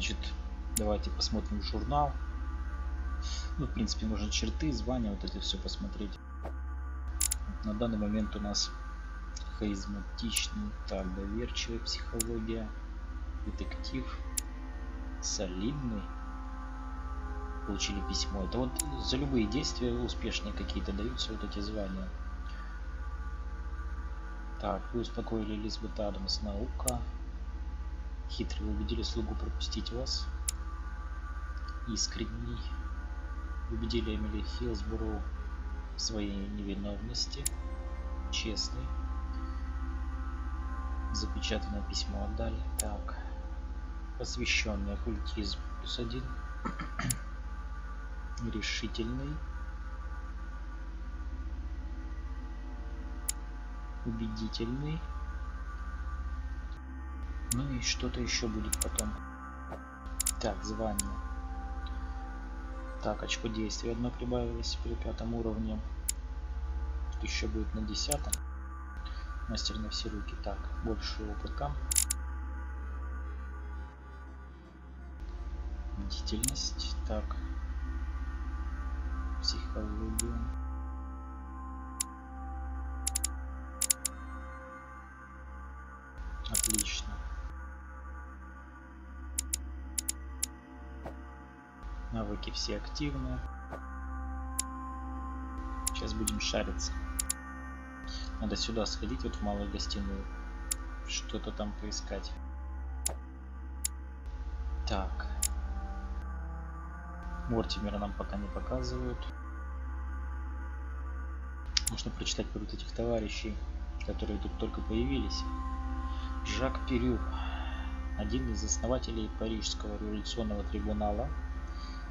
значит, давайте посмотрим журнал. Ну, в принципе, можно черты, звания, вот это все посмотреть. На данный момент у нас харизматичный, так, доверчивая психология, детектив, солидный. Получили письмо. Это вот за любые действия успешные какие-то даются вот эти звания. Так, вы успокоили Элизабет Адамс, наука. Хитрый, убедили слугу пропустить вас. Искренний. Убедили Эмили Хилсборо в своей невиновности. Честный. Запечатанное письмо отдали. Так. Посвященный оккультизм плюс один. Решительный. Убедительный. Ну и что-то еще будет потом. Так, звание. Так, очко действия одно прибавилось при пятом уровне. Еще будет на десятом. Мастер на все руки. Так, больше опыта. Бдительность. Так. Психология. Отлично. Навыки все активны. Сейчас будем шариться. Надо сюда сходить, вот в малую гостиную. Что-то там поискать. Так. Мортимера нам пока не показывают. Можно прочитать про вот этих товарищей, которые тут только появились. Жак Перю, один из основателей Парижского революционного трибунала.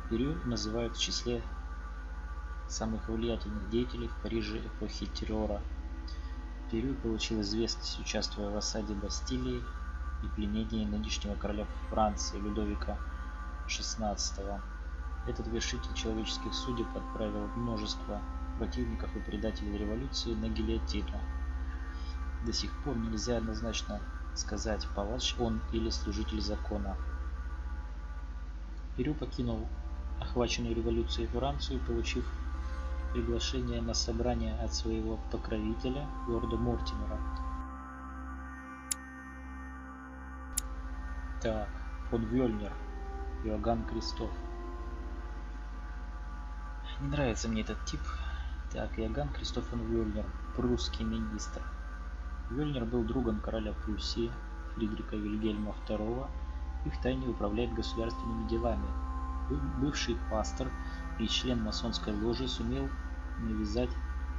Перю называют в числе самых влиятельных деятелей в Париже эпохи террора. Перю получил известность, участвуя в осаде Бастилии и пленении нынешнего короля Франции Людовика XVI. Этот вершитель человеческих судеб отправил множество противников и предателей революции на гильотину. До сих пор нельзя однозначно сказать, палач он или служитель закона. Перю покинул охваченную революцией Францию, получив приглашение на собрание от своего покровителя, лорда Мортимера. Так, фон Вёльнер, Иоганн Кристоф. Не нравится мне этот тип. Так, Иоганн Кристофен Вёльнер, прусский министр. Вёльнер был другом короля Пруссии, Фридриха Вильгельма II, и втайне управляет государственными делами. Бывший пастор и член масонской ложи сумел навязать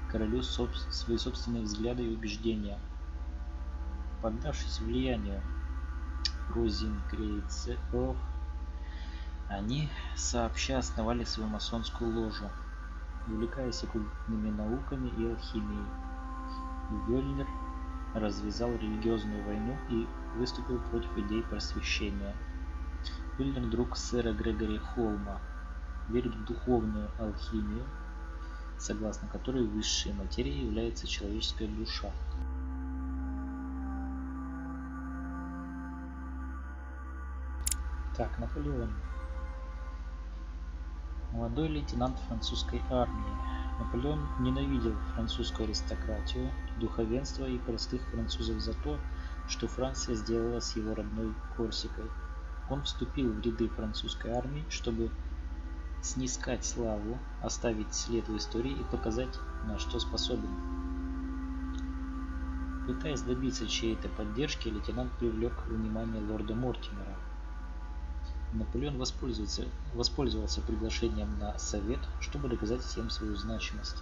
королю соб свои собственные взгляды и убеждения. Поддавшись влиянию розенкрейцеров, они сообща основали свою масонскую ложу, увлекаясь оккультными науками и алхимией. Вёльнер развязал религиозную войну и выступил против идей просвещения. Вильнер друг сэра Грегори Холма, верит в духовную алхимию, согласно которой высшей материей является человеческая душа. Так, Наполеон. Молодой лейтенант французской армии. Наполеон ненавидел французскую аристократию, духовенство и простых французов за то, что Франция сделала с его родной Корсикой. Он вступил в ряды французской армии, чтобы снискать славу, оставить след в истории и показать, на что способен. Пытаясь добиться чьей-то поддержки, лейтенант привлек внимание лорда Мортимера. Наполеон воспользовался, воспользовался приглашением на совет, чтобы доказать всем свою значимость.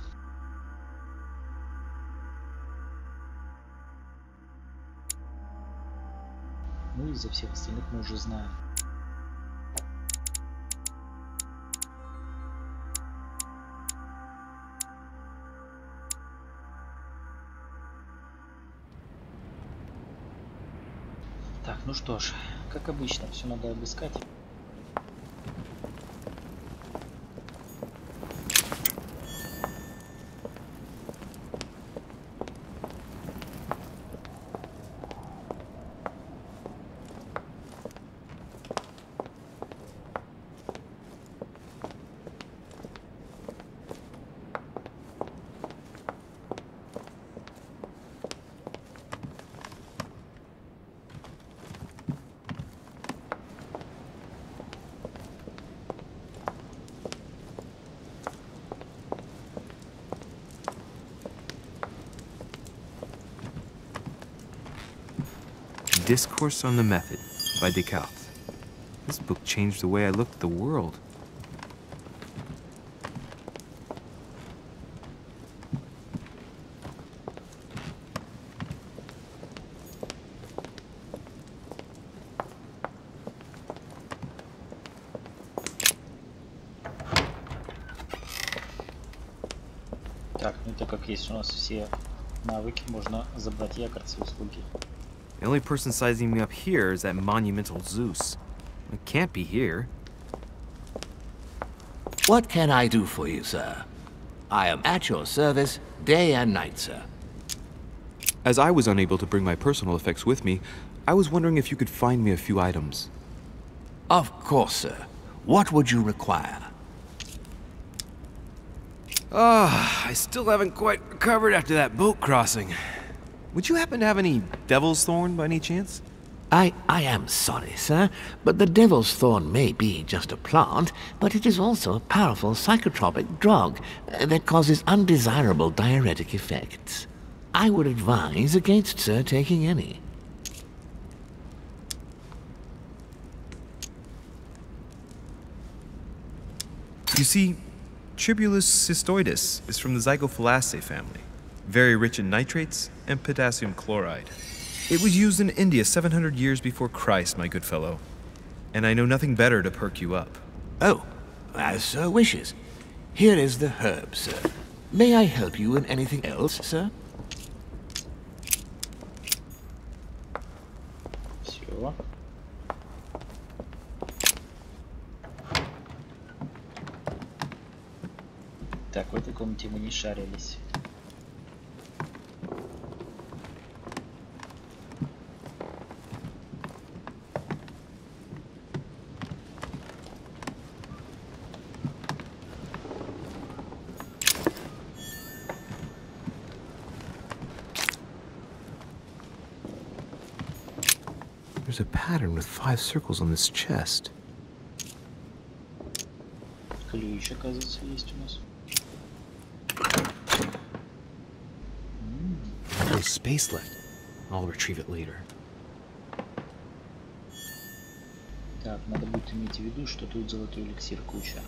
Ну и за всех остальных мы уже знаем. Ну что ж, как обычно, все надо обыскать. Discourse on the Method by Descartes. This book changed the way I looked at the world. Так, ну так как есть у нас все навыки, можно забрать якорцы услуги. The only person sizing me up here is that monumental Zeus. It can't be here. What can I do for you, sir? I am at your service day and night, sir. As I was unable to bring my personal effects with me, I was wondering if you could find me a few items. Of course, sir. What would you require? Ah, I still haven't quite recovered after that boat crossing. Would you happen to have any devil's thorn by any chance? I, I am sorry, sir, but the devil's thorn may be just a plant, but it is also a powerful psychotropic drug that causes undesirable diuretic effects. I would advise against, sir, taking any. You see, Tribulus cistoides is from the Zygophyllaceae family, very rich in nitrates and potassium chloride. It was used in India 700 years before Christ, my good fellow. And I know nothing better to perk you up. Oh, as sir wishes. Here is the herb, sir. May I help you in anything else, sir? Все. Так, в этой комнате мы не шарились. pattern with five circles on this chest. Ключ, оказывается, есть у нас. No space left. I'll retrieve it later. Так, надо будет иметь в виду, что тут золотой эликсир куча.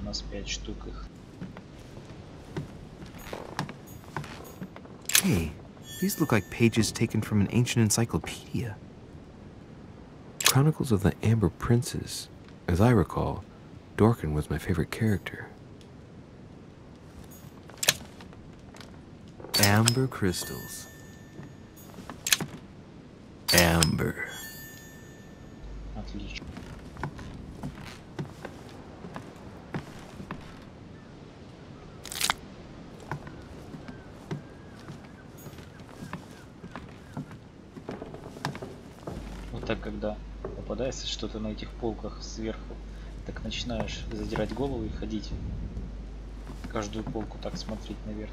У нас пять штук их. Hey, these look like pages taken from an ancient encyclopedia. Chronicles of the Amber Princes. As I recall, Dworkin was my favorite character. Amber crystals. Amber. Что-то на этих полках сверху, так начинаешь задирать голову и ходить. Каждую полку так смотреть наверх.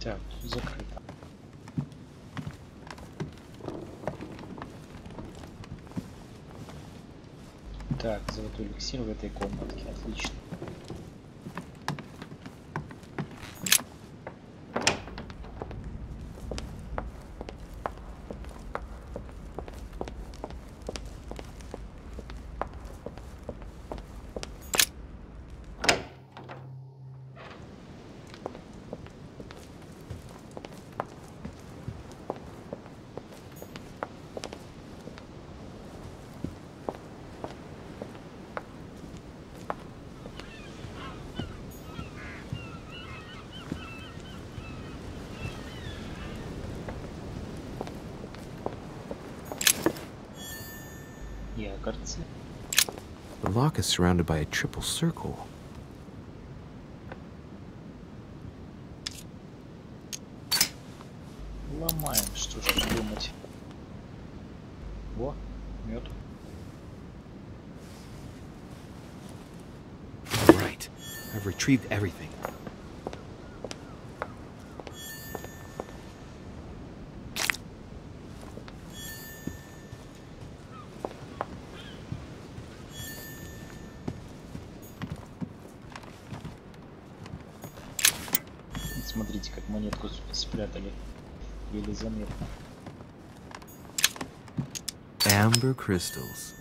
Так, тут закрыто. Так, золотой эликсир в этой комнатке. Отлично. lock is surrounded by a triple circle. Ломаем, что ж думать. Во, мед. Right. I've retrieved everything. Amber crystals.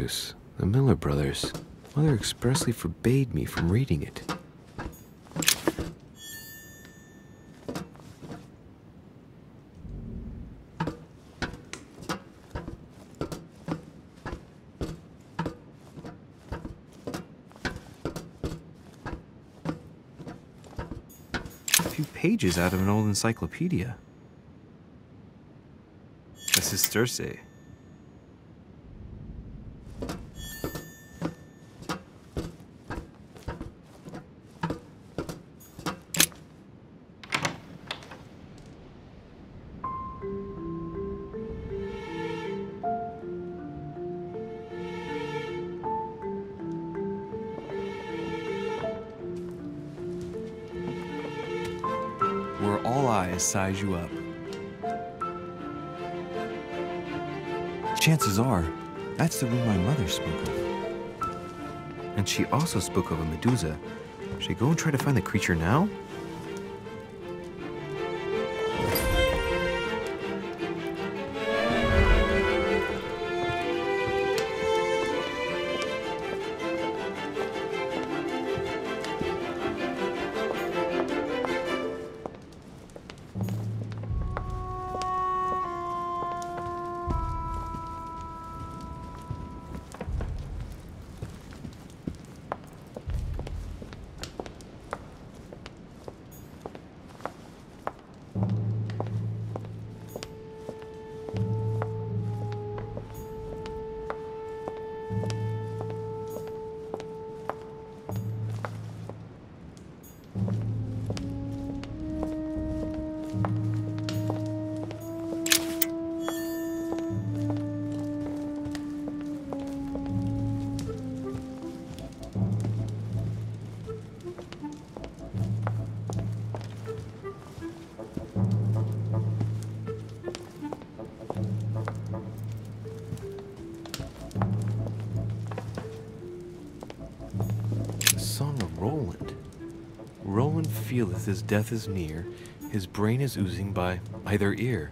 The Miller brothers. Mother expressly forbade me from reading it. A few pages out of an old encyclopedia. A Sisterce. Size you up. Chances are, that's the room my mother spoke of. And she also spoke of a Medusa. Should I go and try to find the creature now? Feeleth his death is near, his brain is oozing by either ear.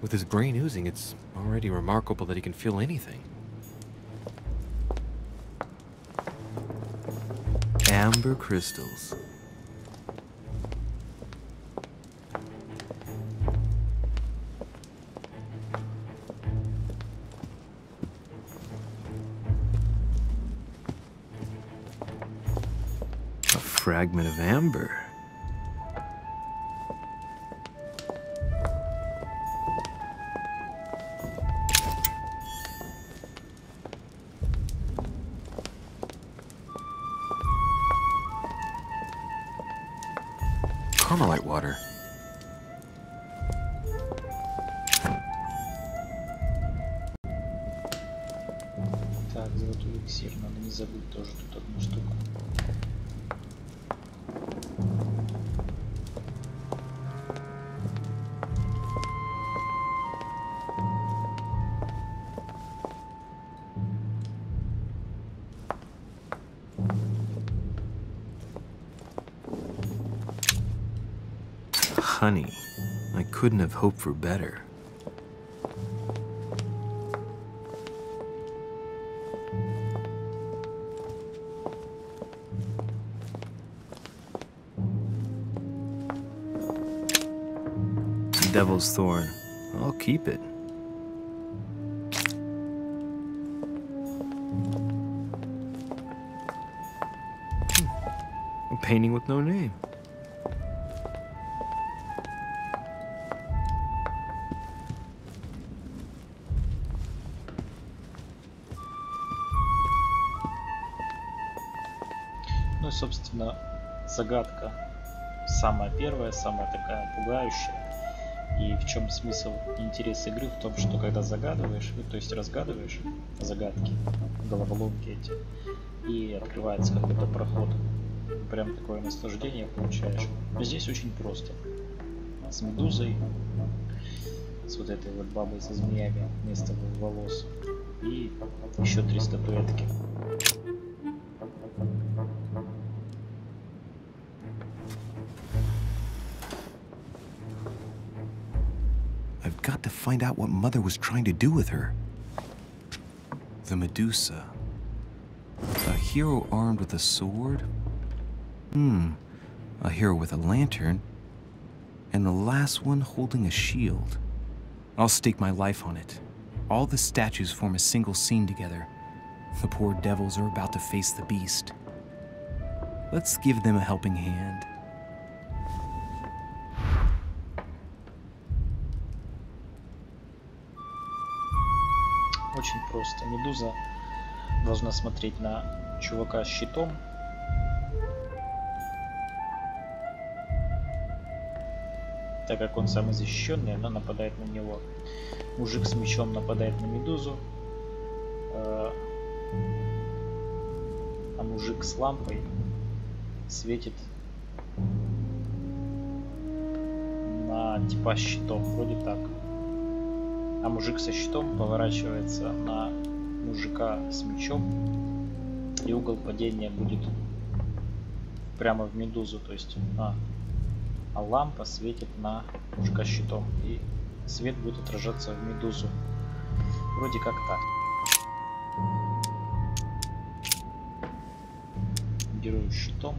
With his brain oozing, it's already remarkable that he can feel anything. Amber crystals. A fragment of amber. Carmelite water. Так, золотой эликсир. Надо не забыть тоже тут одну штуку. Honey. I couldn't have hoped for better. Devil's Thorn. I'll keep it. Hmm. A painting with no name. Ну и, собственно, загадка самая первая, самая такая пугающая. И в чем смысл интерес игры? В том, что когда загадываешь, ну, то есть разгадываешь загадки, головоломки эти, и открывается какой-то проход, прям такое наслаждение получаешь. Здесь очень просто. С медузой, с вот этой вот бабой со змеями вместо волос и еще три статуэтки. Find out what Mother was trying to do with her. The Medusa. A hero armed with a sword? Hmm. A hero with a lantern. And the last one holding a shield. I'll stake my life on it. All the statues form a single scene together. The poor devils are about to face the beast. Let's give them a helping hand. Просто. Медуза должна смотреть на чувака с щитом. Так как он самый защищенный, она нападает на него. Мужик с мечом нападает на медузу. э, А мужик с лампой светит на типа щитом. Вроде так. А мужик со щитом поворачивается на мужика с мечом. И угол падения будет прямо в медузу. То есть а, а лампа светит на мужика щитом. И свет будет отражаться в медузу. Вроде как так. Герой с щитом.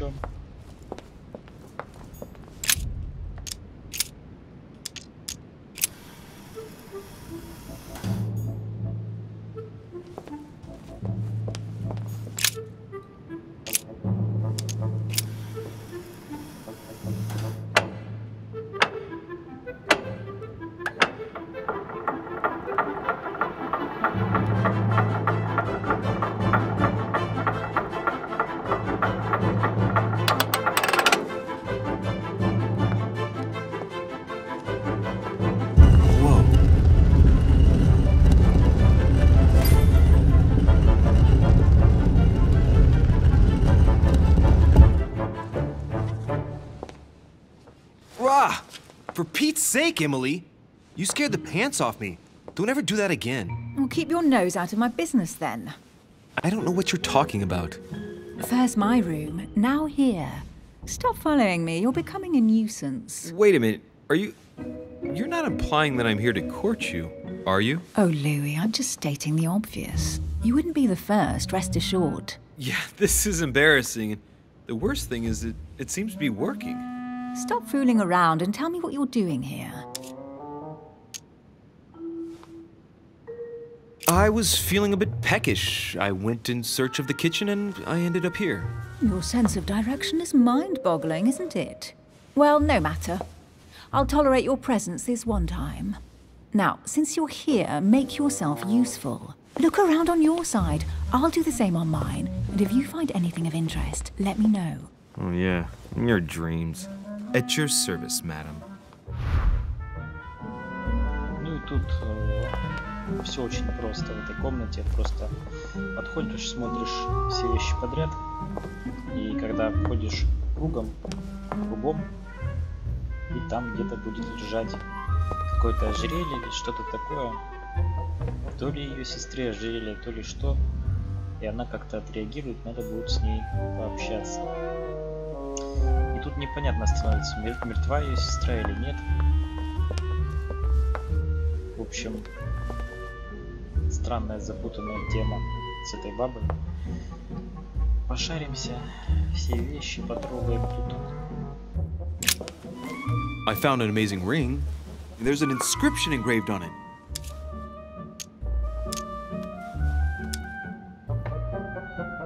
him. Sake, Emily! You scared the pants off me. Don't ever do that again. Well, keep your nose out of my business then. I don't know what you're talking about. First my room, now here. Stop following me, you're becoming a nuisance. Wait a minute. Are you. You're not implying that I'm here to court you, are you? Oh, Louis, I'm just stating the obvious. You wouldn't be the first, rest assured. Yeah, this is embarrassing. The worst thing is that it seems to be working. Stop fooling around and tell me what you're doing here. I was feeling a bit peckish. I went in search of the kitchen and I ended up here. Your sense of direction is mind boggling, isn't it? Well, no matter. I'll tolerate your presence this one time. Now, since you're here, make yourself useful. Look around on your side. I'll do the same on mine. And if you find anything of interest, let me know. Oh, yeah, in your dreams. At your service, madam. Ну и тут все очень просто в этой комнате. Просто подходишь, смотришь все вещи подряд. И когда ходишь кругом, кругом, и там где-то будет лежать какое-то ожерелье или что-то такое. То ли ее сестре ожерелье, то ли что. И она как-то отреагирует, надо будет с ней пообщаться. Тут непонятно становится, мер- мертва ее сестра или нет. В общем, странная запутанная тема с этой бабой. Пошаримся, все вещи потрогаем тут. I found an amazing ring. There's an inscription engraved on it.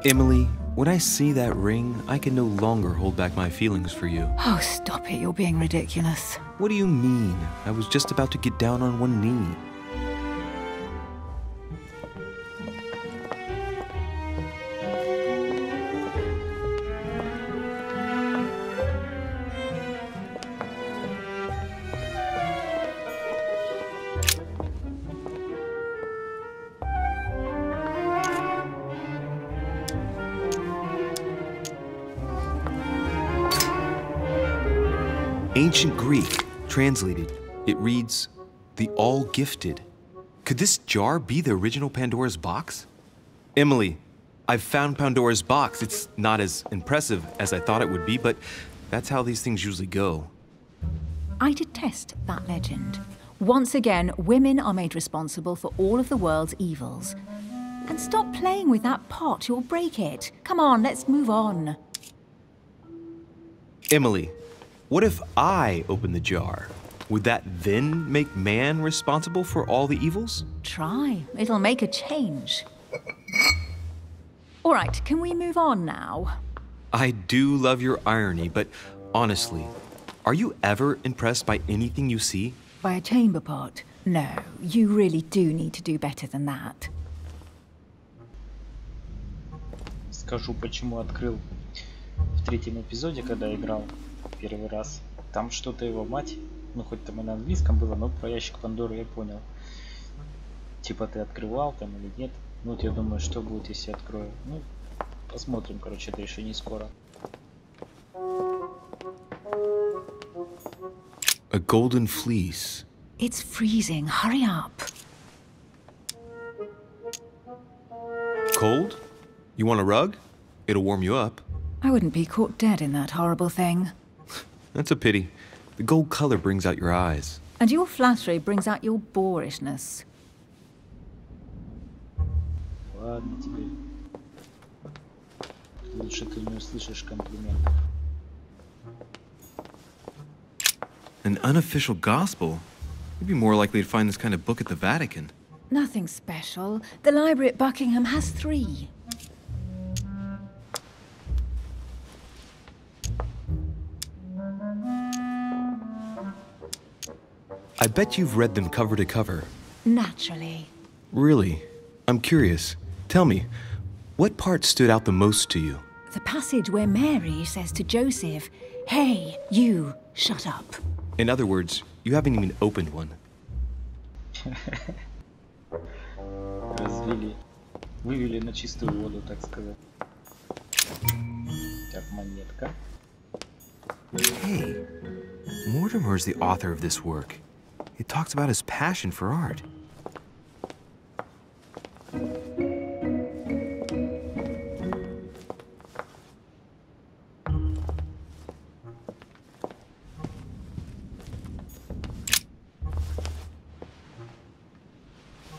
Emily, when I see that ring, I can no longer hold back my feelings for you. Oh, stop it. You're being ridiculous. What do you mean? I was just about to get down on one knee. Ancient Greek, translated, it reads, the all gifted. Could this jar be the original Pandora's box? Emily, I've found Pandora's box. It's not as impressive as I thought it would be, but that's how these things usually go. I detest that legend. Once again, women are made responsible for all of the world's evils. And stop playing with that pot, you'll break it. Come on, let's move on. Emily, what if I open the jar? Would that then make man responsible for all the evils? Try. It'll make a change. All right, can we move on now? I do love your irony, but honestly, are you ever impressed by anything you see? By a chamber pot? No, you really do need to do better than that. Скажу, почему открыл в третьем эпизоде, когда играл первый раз. Там что-то его мать, ну хоть там и на английском было, но про ящик Пандоры я понял. Типа ты открывал там или нет. Ну вот я думаю, что будет, если открою. Ну, посмотрим, короче, это еще не скоро. A golden fleece. It's freezing. Hurry up. Cold? You want a rug? It'll warm you up. I wouldn't be caught dead in that horrible thing. That's a pity. The gold color brings out your eyes. And your flattery brings out your boorishness. Ладно тебе. Лучше ты не услышишь комплиментов. An unofficial gospel? You'd be more likely to find this kind of book at the Vatican. Nothing special. The library at Buckingham has three. I bet you've read them cover to cover. Naturally. Really? I'm curious. Tell me, what part stood out the most to you? The passage where Mary says to Joseph, Hey, you, shut up. In other words, you haven't even opened one. Развели. Вывели на чистую воду, так сказать. Так, монетка. Hey, Mortimer's the author of this work. It talks about his passion for art.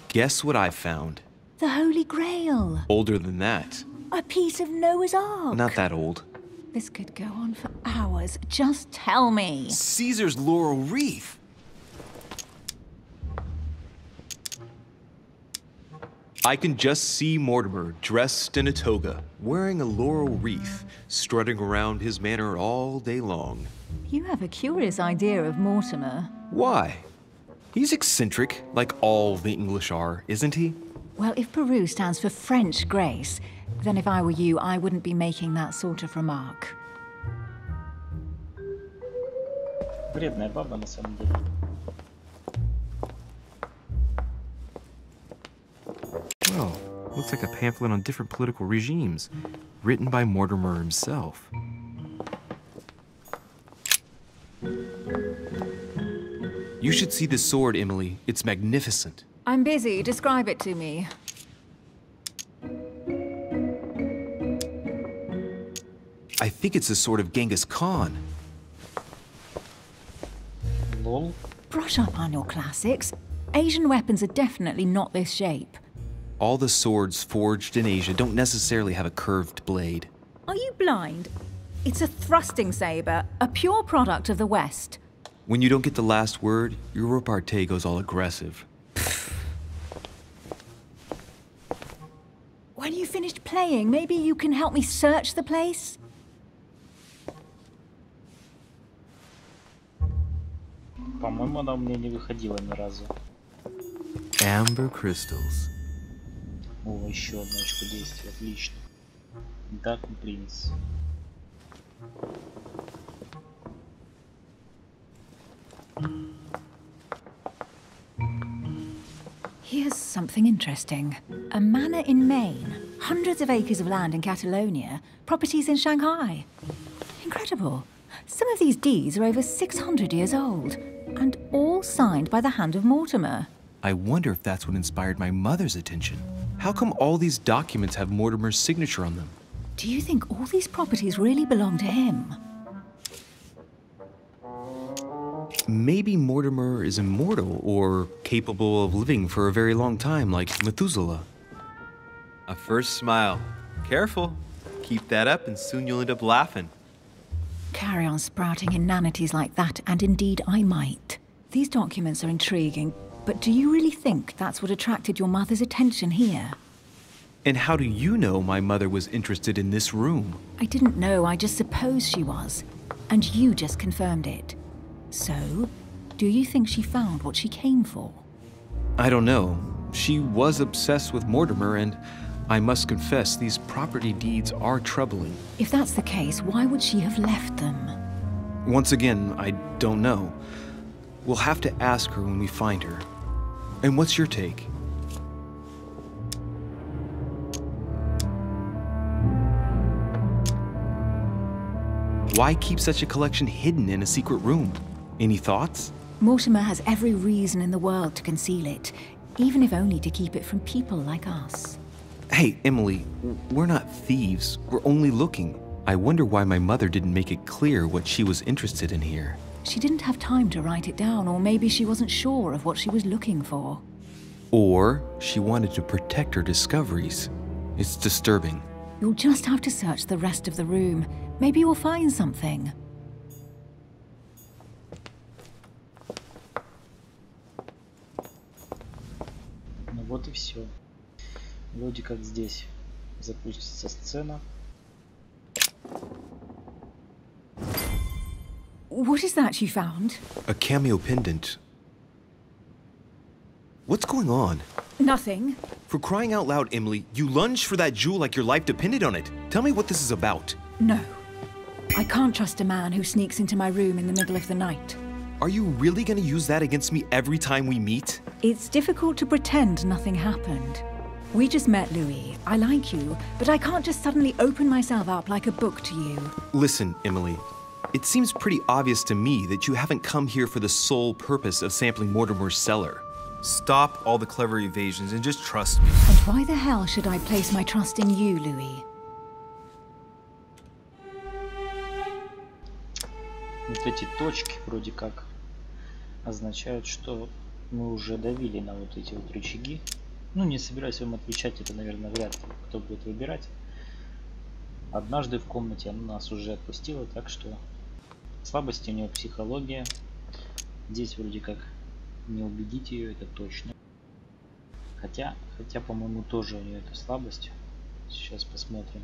Guess what I found? The Holy Grail. Older than that. A piece of Noah's Ark. Not that old. This could go on for hours. Just tell me. Caesar's laurel wreath. I can just see Mortimer dressed in a toga, wearing a laurel wreath, strutting around his manor all day long. You have a curious idea of Mortimer. Why? He's eccentric, like all the English are, isn't he? Well, if Peru stands for French grace, then if I were you, I wouldn't be making that sort of remark. Вредная баба на самом деле. Oh, looks like a pamphlet on different political regimes, written by Mortimer himself. You should see this sword, Emily. It's magnificent. I'm busy. Describe it to me. I think it's the sword of Genghis Khan. Lol. Brush up on your classics. Asian weapons are definitely not this shape All the swords forged in Asia don't necessarily have a curved blade. Are you blind? It's a thrusting saber, a pure product of the West. When you don't get the last word, your repartee goes all aggressive. When you finished playing, maybe you can help me search the place? По-моему, она у меня не выходила ни разу. Amber crystals. О, еще одно очко действия, отлично. Dark Prince. Here's something interesting. A manor in Maine, hundreds of acres of land in Catalonia, properties in Shanghai. Incredible. Some of these deeds are over 600 years old, and all signed by the hand of Mortimer. I wonder if that's what inspired my mother's attention. How come all these documents have Mortimer's signature on them? Do you think all these properties really belong to him? Maybe Mortimer is immortal or capable of living for a very long time, like Methuselah. A first smile. Careful. Keep that up, and soon you'll end up laughing. Carry on sprouting inanities like that, and indeed I might. These documents are intriguing, but do you really think that's what attracted your mother's attention here? And how do you know my mother was interested in this room? I didn't know, I just supposed she was. And you just confirmed it. So, do you think she found what she came for? I don't know. She was obsessed with Mortimer, and I must confess, these property deeds are troubling. If that's the case, why would she have left them? Once again, I don't know. We'll have to ask her when we find her. And what's your take? Why keep such a collection hidden in a secret room? Any thoughts? Mortimer has every reason in the world to conceal it, even if only to keep it from people like us. Hey, Emily, we're not thieves. We're only looking. I wonder why my mother didn't make it clear what she was interested in here. She didn't have time to write it down, or maybe she wasn't sure of what she was looking for. Or she wanted to protect her discoveries. It's disturbing. You'll just have to search the rest of the room. Maybe you'll find something. Ну вот и все. Вроде как здесь запустится сцена. What is that you found? A cameo pendant. What's going on? Nothing. For crying out loud, Emily, you lunged for that jewel like your life depended on it. Tell me what this is about. No. I can't trust a man who sneaks into my room in the middle of the night. Are you really gonna use that against me every time we meet? It's difficult to pretend nothing happened. We just met, Louis. I like you, but I can't just suddenly open myself up like a book to you. Listen, Emily. It seems pretty obvious to me that you haven't come here for the sole purpose of sampling Mortimer's cellar. Stop all the clever evasions and just trust me. And why the hell should I place my trust in you, Louis? Вот эти точки вроде как означают, что мы уже давили на вот эти вот рычаги. Ну, не собираюсь вам отвечать, это, наверное, вряд ли кто будет выбирать. Однажды в комнате она нас уже отпустила, так что слабости у нее психология. Здесь вроде как не убедить ее, это точно. Хотя, хотя, по-моему, тоже у нее это слабость. Сейчас посмотрим.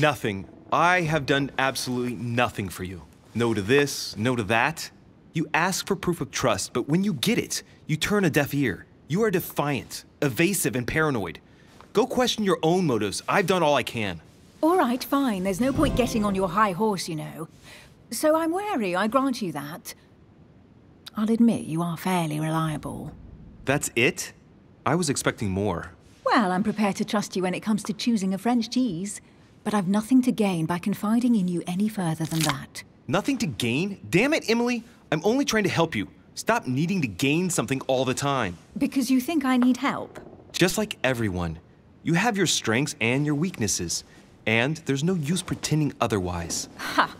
Nothing. I have done absolutely nothing for you. No to this, no to that. You ask for proof of trust, but when you get it, you turn a deaf ear. You are defiant, evasive, and paranoid. Go question your own motives. I've done all I can. All right, fine. There's no point getting on your high horse, you know. So I'm wary, I grant you that. I'll admit you are fairly reliable. That's it? I was expecting more. Well, I'm prepared to trust you when it comes to choosing a French cheese. But I've nothing to gain by confiding in you any further than that. Nothing to gain? Damn it, Emily! I'm only trying to help you. Stop needing to gain something all the time. Because you think I need help? Just like everyone, you have your strengths and your weaknesses, and there's no use pretending otherwise. Ha!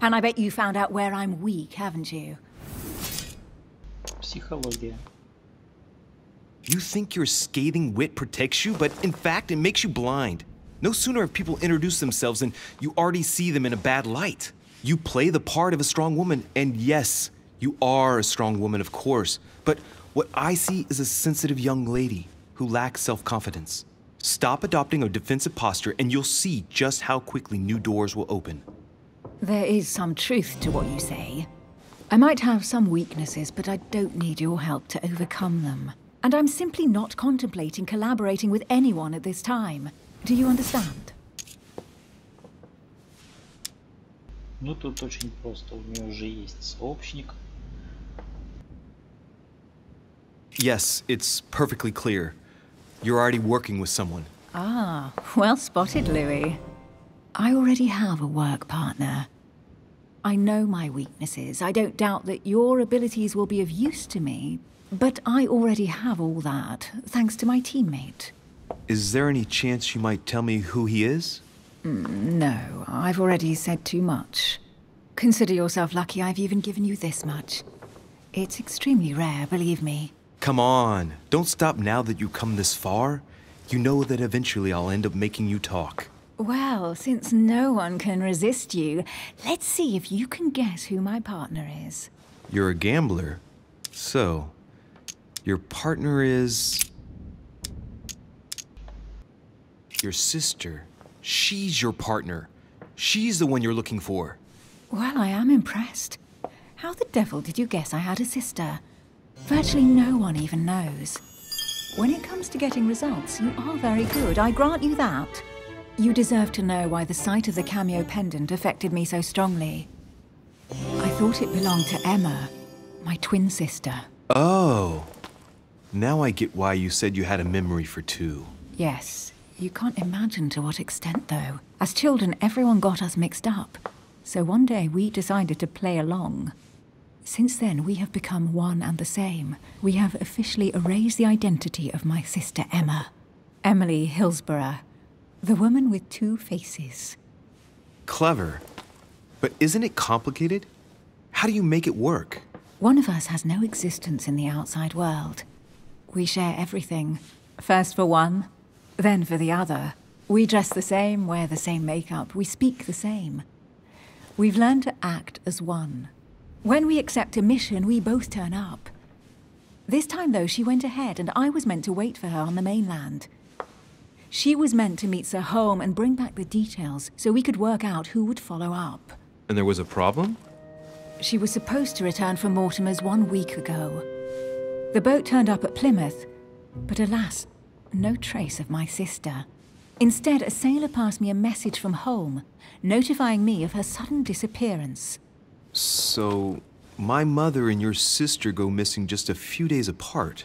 And I bet you found out where I'm weak, haven't you? You think your scathing wit protects you, but in fact, it makes you blind. No sooner have people introduced themselves than you already see them in a bad light. You play the part of a strong woman, and yes, you are a strong woman, of course, but what I see is a sensitive young lady who lacks self confidence. Stop adopting a defensive posture, and you'll see just how quickly new doors will open. There is some truth to what you say. I might have some weaknesses, but I don't need your help to overcome them. And I'm simply not contemplating collaborating with anyone at this time. Do you understand? Ну тут очень просто. У нее уже есть сообщник. Yes, it's perfectly clear. You're already working with someone. Ah, well spotted, Louis. I already have a work partner. I know my weaknesses. I don't doubt that your abilities will be of use to me, but I already have all that, thanks to my teammate. Is there any chance you might tell me who he is? No, I've already said too much. Consider yourself lucky I've even given you this much. It's extremely rare, believe me. Come on, don't stop now that you've come this far. You know that eventually I'll end up making you talk. Well, since no one can resist you, let's see if you can guess who my partner is. You're a gambler. So, your partner is. Your sister. She's your partner. She's the one you're looking for. Well, I am impressed. How the devil did you guess I had a sister? Virtually no one even knows. When it comes to getting results, you are very good, I grant you that. You deserve to know why the sight of the cameo pendant affected me so strongly. I thought it belonged to Emma, my twin sister. Oh. Now I get why you said you had a memory for two. Yes, you can't imagine to what extent, though. As children, everyone got us mixed up. So one day we decided to play along. Since then, we have become one and the same. We have officially erased the identity of my sister Emma. Emily Hillsborough. The woman with two faces. Clever. But isn't it complicated? How do you make it work? One of us has no existence in the outside world. We share everything. First for one, then for the other. We dress the same, wear the same makeup, we speak the same. We've learned to act as one. When we accept a mission, we both turn up. This time, though, she went ahead, and I was meant to wait for her on the mainland. She was meant to meet Sir Holm and bring back the details so we could work out who would follow up. And there was a problem? She was supposed to return from Mortimer's one week ago. The boat turned up at Plymouth, but alas, no trace of my sister. Instead, a sailor passed me a message from Holm, notifying me of her sudden disappearance. So, my mother and your sister go missing just a few days apart.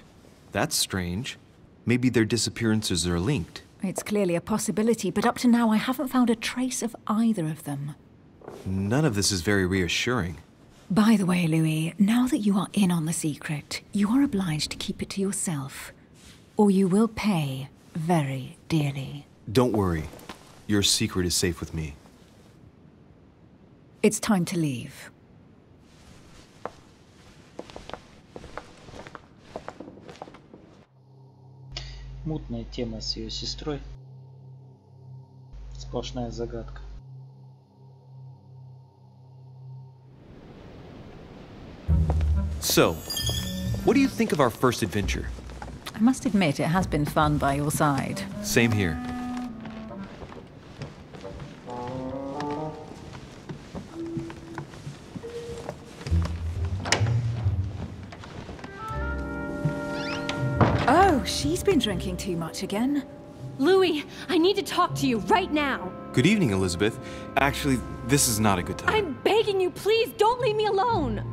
That's strange. Maybe their disappearances are linked. It's clearly a possibility, but up to now I haven't found a trace of either of them. None of this is very reassuring. By the way, Louis, now that you are in on the secret, you are obliged to keep it to yourself, or you will pay very dearly. Don't worry. Your secret is safe with me. It's time to leave. Мутная тема с ее сестрой. Сплошная загадка. So, what do you think of our first adventure? I must admit, it has been fun by your side. Same here. She's been drinking too much again. Louis, I need to talk to you right now. Good evening, Elizabeth. Actually, this is not a good time. I'm begging you, please don't leave me alone.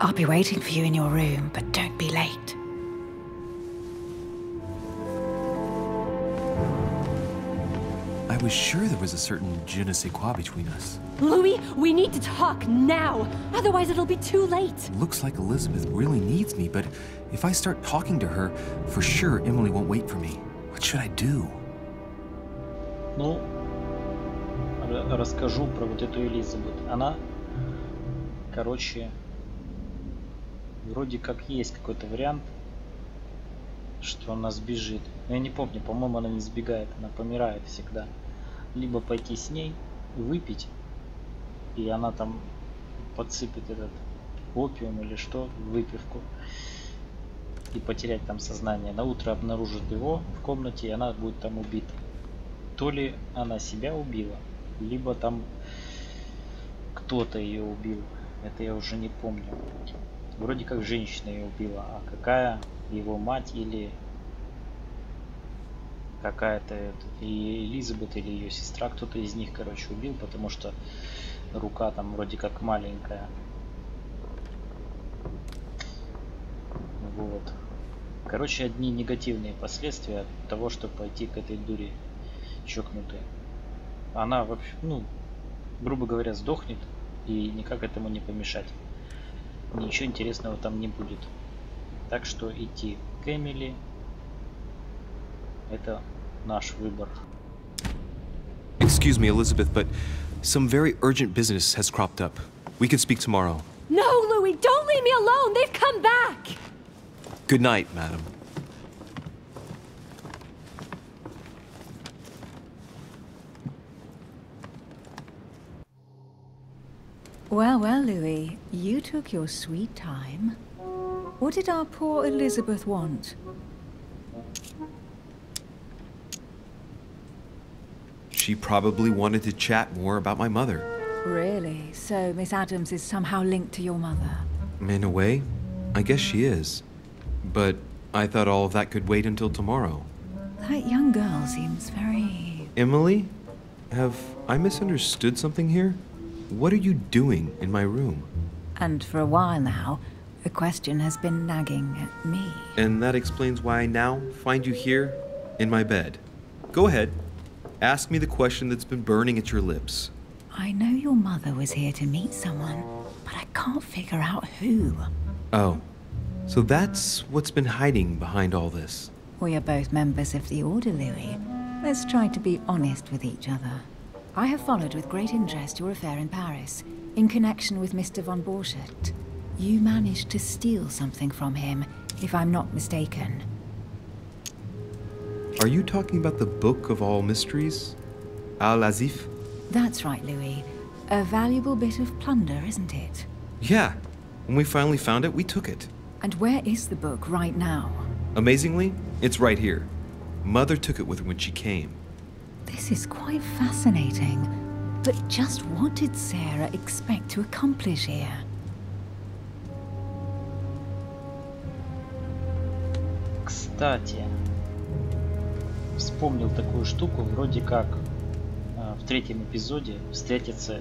I'll be waiting for you in your room, but don't be late. Was sure there was a certain je ne sais quoi between us. Louis, we need to talk now. Otherwise, it'll be too late. Looks like Elizabeth really needs me, but if I start talking to her, for sure Emily won't wait for me. What should I do? Ну, ра- расскажу про вот эту Элизабет. Она, короче, вроде как есть какой-то вариант, что она сбежит. Но я не помню, по-моему, она не сбегает, она помирает всегда. Либо пойти с ней, выпить, и она там подсыпет этот опиум или что, выпивку, и потерять там сознание. На утро обнаружит его в комнате, и она будет там убита. То ли она себя убила, либо там кто-то ее убил. Это я уже не помню. Вроде как женщина ее убила, а какая его мать или какая-то и Элизабет или ее сестра, кто-то из них, короче, убил, потому что рука там вроде как маленькая. Вот. Короче, одни негативные последствия от того, чтобы пойти к этой дуре чокнутой. Она вообще, ну, грубо говоря, сдохнет и никак этому не помешать. Ничего интересного там не будет. Так что идти к Эмили это наш выбор. Excuse me, Elizabeth, but some very urgent business has cropped up. We can speak tomorrow. No, Louis, don't leave me alone! They've come back! Good night, madam. Well, well, Louis, you took your sweet time. What did our poor Elizabeth want? She probably wanted to chat more about my mother. Really? So Miss Adams is somehow linked to your mother? In a way, I guess she is. But I thought all of that could wait until tomorrow. That young girl seems very... Emily? Have I misunderstood something here? What are you doing in my room? And for a while now, the question has been nagging at me. And that explains why I now find you here in my bed. Go ahead. Ask me the question that's been burning at your lips. I know your mother was here to meet someone, but I can't figure out who. Oh, so that's what's been hiding behind all this. We are both members of the Order, Louis. Let's try to be honest with each other. I have followed with great interest your affair in Paris, in connection with Mr. von Borchardt. You managed to steal something from him, if I'm not mistaken. Are you talking about the Book of All Mysteries? Al-Azif? That's right, Louis. A valuable bit of plunder, isn't it? Yeah. When we finally found it, we took it. And where is the book right now? Amazingly, it's right here. Mother took it with her when she came. This is quite fascinating. But just what did Sarah expect to accomplish here? Кстати, вспомнил такую штуку, вроде как э, в третьем эпизоде встретится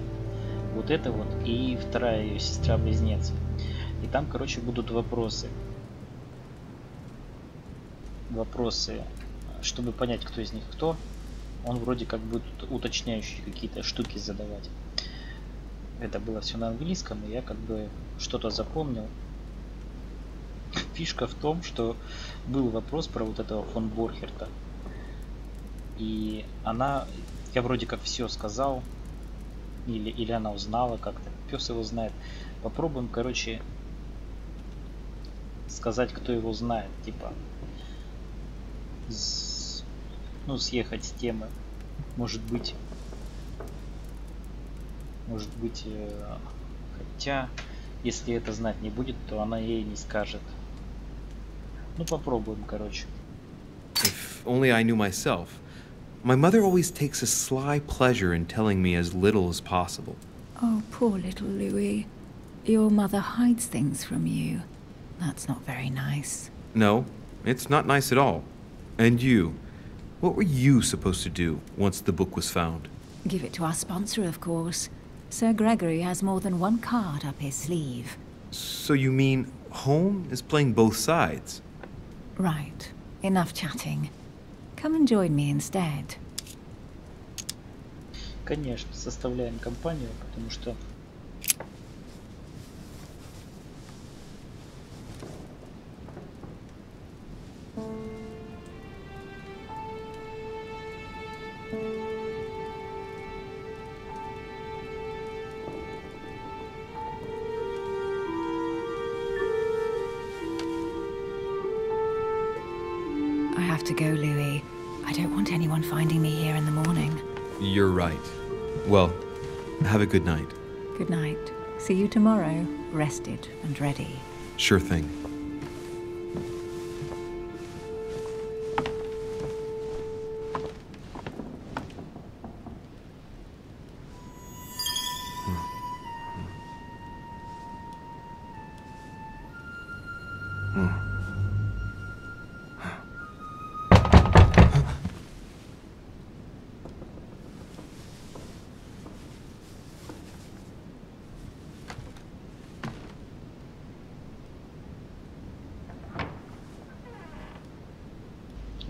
вот это вот и вторая ее сестра-близнец. И там, короче, будут вопросы. Вопросы, чтобы понять, кто из них кто. Он вроде как будет уточняющие какие-то штуки задавать. Это было все на английском, и я как бы что-то запомнил. Фишка в том, что был вопрос про вот этого фон Борхерта. И она, я вроде как все сказал, или, или она узнала как-то, пес его знает. Попробуем, короче, сказать, кто его знает, типа, с, ну, съехать с темы. Может быть, может быть, э, хотя, если это знать не будет, то она ей не скажет. Ну, попробуем, короче. If only I knew myself. My mother always takes a sly pleasure in telling me as little as possible. Oh, poor little Louis. Your mother hides things from you. That's not very nice. No, it's not nice at all. And you, what were you supposed to do once the book was found? Give it to our sponsor, of course. Sir Gregory has more than one card up his sleeve. So you mean Holm is playing both sides? Right. Enough chatting. Come and join me instead. Конечно, составляем компанию, потому что and ready. Sure thing.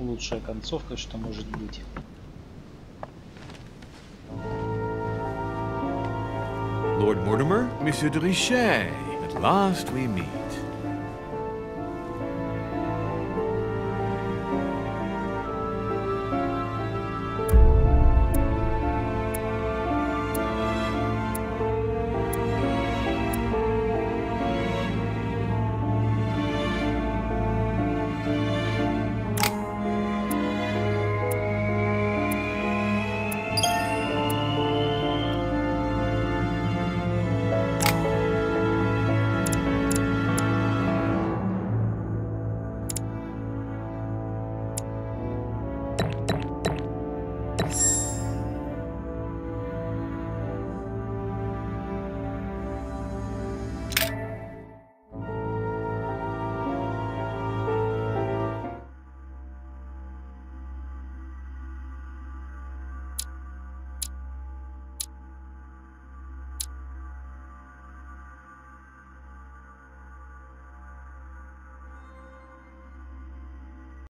Лучшая концовка, что может быть. Mortimer? Monsieur de Richet. At last we meet.